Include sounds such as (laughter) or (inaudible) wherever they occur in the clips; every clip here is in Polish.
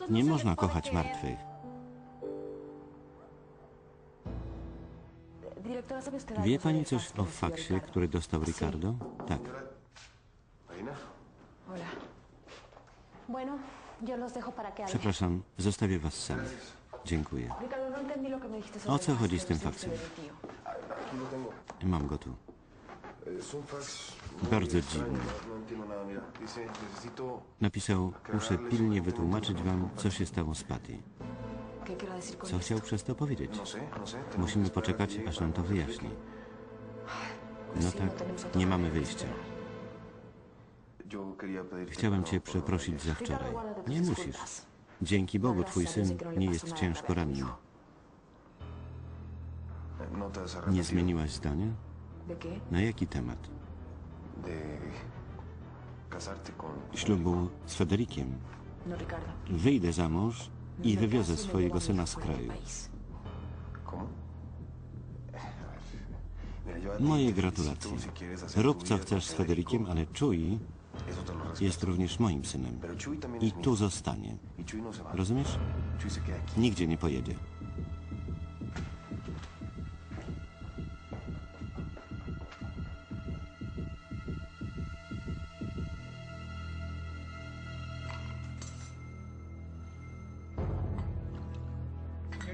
No Nie se można kochać martwych. Dyrektora, ¿sabe usted algo Wie pani coś o faksie, który dostał Ricardo? Tak. Przepraszam, zostawię was samych. Dziękuję. No O co chodzi z tym faksem? Mam go tu. Bardzo necesito Napisał, muszę pilnie wytłumaczyć wam, co się stało z Patty. ¿Qué quiero decir con Co chciał przez to powiedzieć? Musimy poczekać, aż nam to wyjaśni. No tak, nie mamy wyjścia. Chciałem cię przeprosić za wczoraj. Nie musisz. Dzięki Bogu twój syn nie jest ciężko ranny. Nie zmieniłaś zdania? Na jaki temat? Ślubu z Federikiem. No, Ricardo. Wyjdę za mąż i wywiozę y swojego syna z kraju. Moje gratulacje. Rób co chcesz z Federikiem, ale respeto. jest również moim synem. I tu zostanie. Y no. Rozumiesz? Nigdzie nie pojedzie.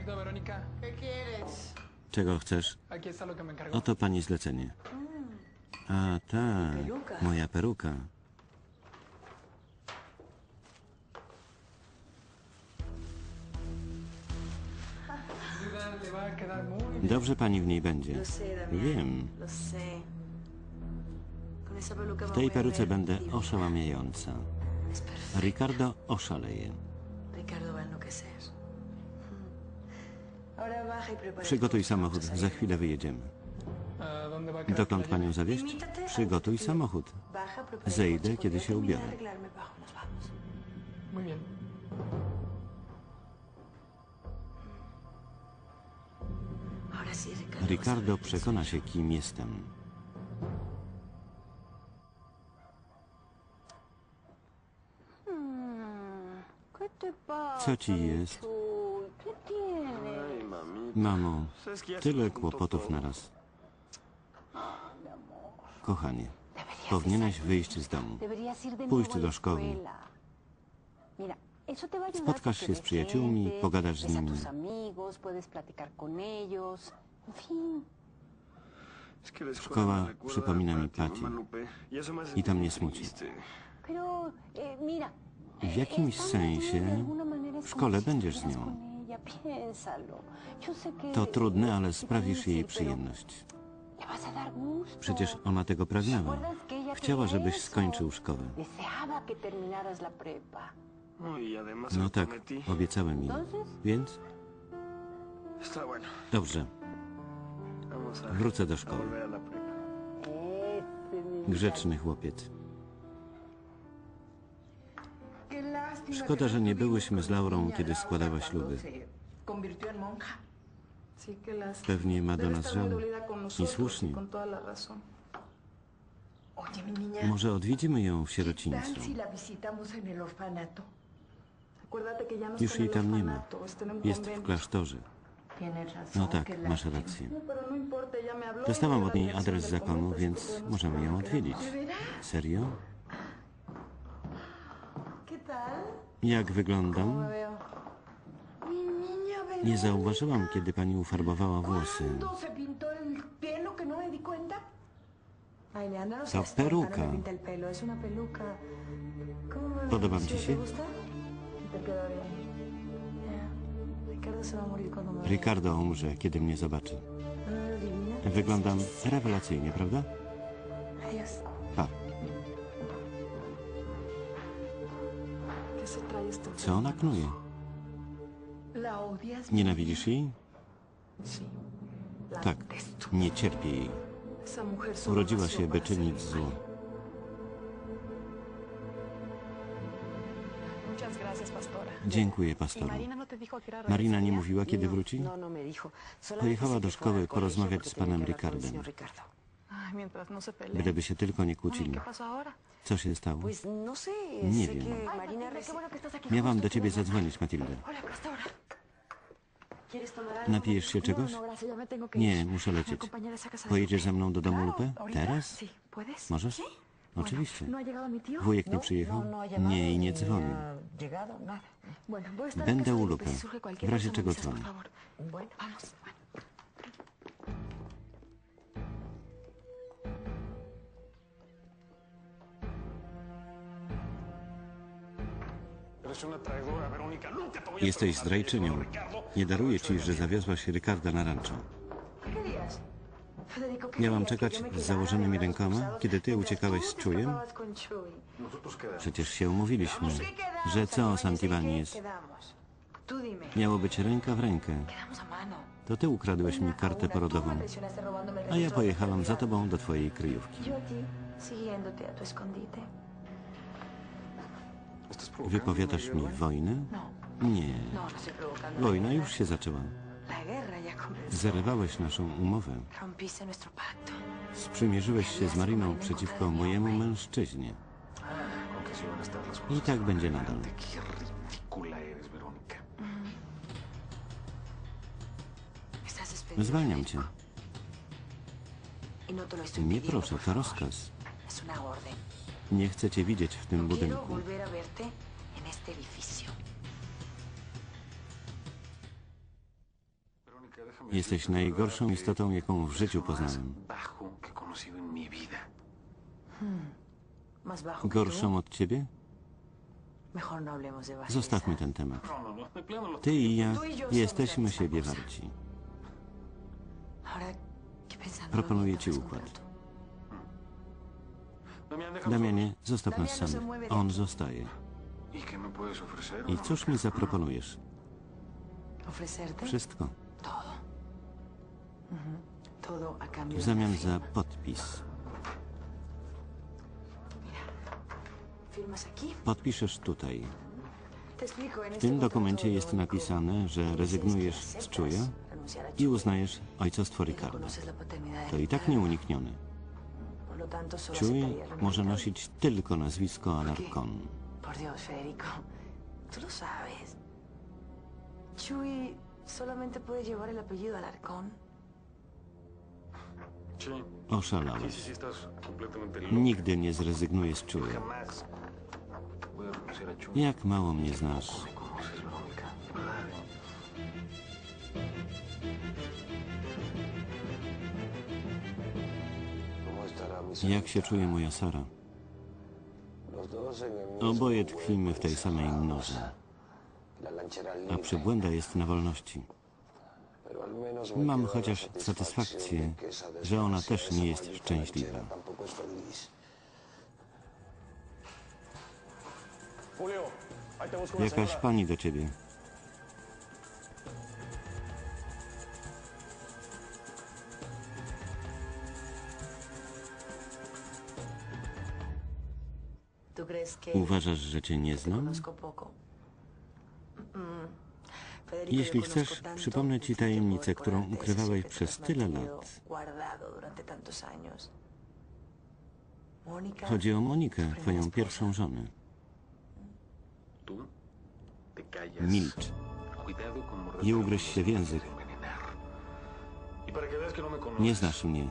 Verónica, ¿Qué quieres? Czego chcesz? aquí está lo que me encargó. Oto pani zlecenie. A tak, moja peruka. Dobrze pani w niej będzie. Wiem. W tej peruce będę oszałamiająca. Perfecto. Ricardo oszaleje. Ricardo va a enloquecer. Przygotuj samochód, za chwilę wyjedziemy. Dokąd panią zawieźć? Przygotuj samochód. Zejdę, kiedy się ubiorę. Ricardo. przekona się, kim jestem. Co ci jest? Mamo, tyle kłopotów naraz. Kochanie, powinieneś wyjść z domu. A do szkoły. Spotkasz się z przyjaciółmi, pogadasz z nimi. Szkoła przypomina mi hace I to mnie smuci. eh. W jakimś de sensie w szkole będziesz z nią. To trudne, ale sprawisz jej przyjemność. Przecież ona tego pragnęła. ¿Recuerdas que ella Chciała, żebyś skończył szkołę. No, No tak, obiecałem im. Entonces, Więc dobrze, wrócę do szkoły. Grzeczny chłopiec. Szkoda, że nie byłyśmy z Laurą, kiedy składała śluby. Pewnie ma do nas żal. I słusznie. Może odwiedzimy ją w ¿qué sierocińcu. Już jej tam nie ma. Jest w klasztorze. No tak, masz rację. Dostałam od niej adres zakonu, więc możemy ją odwiedzić. Serio? Jak ¿Cómo wyglądam? Nie zauważyłam, kiedy pani ufarbowała włosy. ¿Cuándo se pintó el pelo que no me di cuenta? Ay, Leandra, no Co ona knuje? Nienawidzisz jej? Tak, nie cierpię jej. Urodziła się, by czynić zło. Dziękuję, pastoru. Marina nie mówiła, kiedy wróci? Pojechała do szkoły porozmawiać z panem Ricardem. Byleby się tylko nie kłócili. ¿Qué pasó ahora? Co się stało? Pues no sé, Nie wiem. Miałam do ciebie zadzwonić, Matilde. llamar. Hola, hasta ahora. ¿Quieres tomar algo? Napijesz się czegoś? Nie, muszę lecieć. Pojedziesz ze mną do domu? ¿ahorita? Teraz? Możesz? Oczywiście. Wujek nie przyjechał? Nie i nie dzwonił. Będę u cualquier W razie czego avisas, Jesteś perdonar, zdrajczynią. Nie daruję ci, że zawiozłaś Ricarda na rancho. ¿Qué querías? Federico, ¿qué Miałam czekać z założonymi rękoma, kiedy ty uciekałeś z czujem? Przecież się umówiliśmy, ¿Qué quedamos, że co dime. Miało być ręka w rękę. To ty ukradłeś mi kartę porodową, a ja pojechałam za tobą do twojej kryjówki. Wypowiadasz mi wojnę? Nie. Wojna już się zaczęła. Zerwałeś naszą umowę. Sprzymierzyłeś się z Mariną przeciwko mojemu mężczyźnie. I tak będzie nadal. Zwalniam cię. Nie proszę, to rozkaz. Nie chcę cię widzieć w tym budynku. Jesteś najgorszą istotą, jaką w życiu poznałem. Gorszą od ciebie? No. Zostawmy ten temat. No, no, Ty i ja y jesteśmy siebie warci. Ahora, ¿qué pensando Proponuję ci układ. Damianie, zostaw nas samych. On zostaje. I cóż mi zaproponujesz? Wszystko. cambio W zamian za podpis. Podpiszesz tutaj. En W tym dokumencie jest napisane, że rezygnujesz z czuja i uznajesz ojcostwo y de To i tak nieuniknione. Renunciar może nosić tylko nazwisko Alarcon. Por Dios, Federico. Tú lo sabes. Chuy solamente puede llevar el apellido Alarcón. Oszalałeś. Nigdy nie zrezygnuję z Chuy. Jak mało mnie znasz. Jak się czuje moja Sara? Oboje tkwimy w tej samej norze, a przybłęda jest na wolności. Mam chociaż satysfakcję, że ona też nie jest szczęśliwa. Jakaś pani do ciebie. Uważasz, że cię nie znam? Jeśli chcesz, przypomnę ci tajemnicę, którą ukrywałeś przez tyle lat. Chodzi o Monikę, twoją pierwszą żonę. Milcz la ugryź się w język. Y no Nie znasz mnie.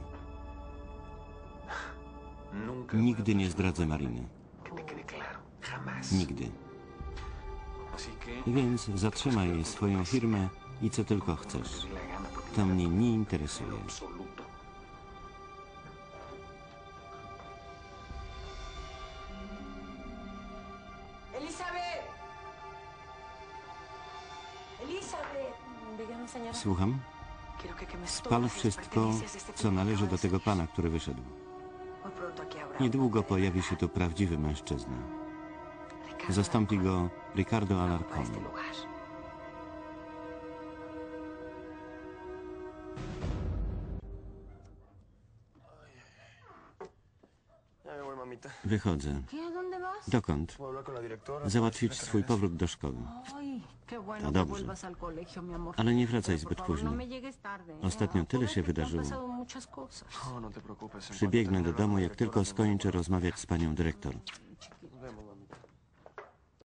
(laughs) Nigdy nie zdradzę Mariny. Nigdy. Więc zatrzymaj swoją firmę i co tylko chcesz. To mnie nie interesuje. Słucham? Spal wszystko, co należy do tego pana, który wyszedł. Niedługo pojawi się tu prawdziwy mężczyzna. Ricardo Zastąpi go Ricardo a Alarcon. este lugar. Ya me voy, mamita. Wychodzę. Dokąd? Załatwić swój powrót do szkoły. To dobrze. Ale nie wracaj zbyt późno. No. ¿eh? Ostatnio tyle się wydarzyło. No, no Przybiegnę do domu, jak tylko skończę rozmawiać z panią dyrektor.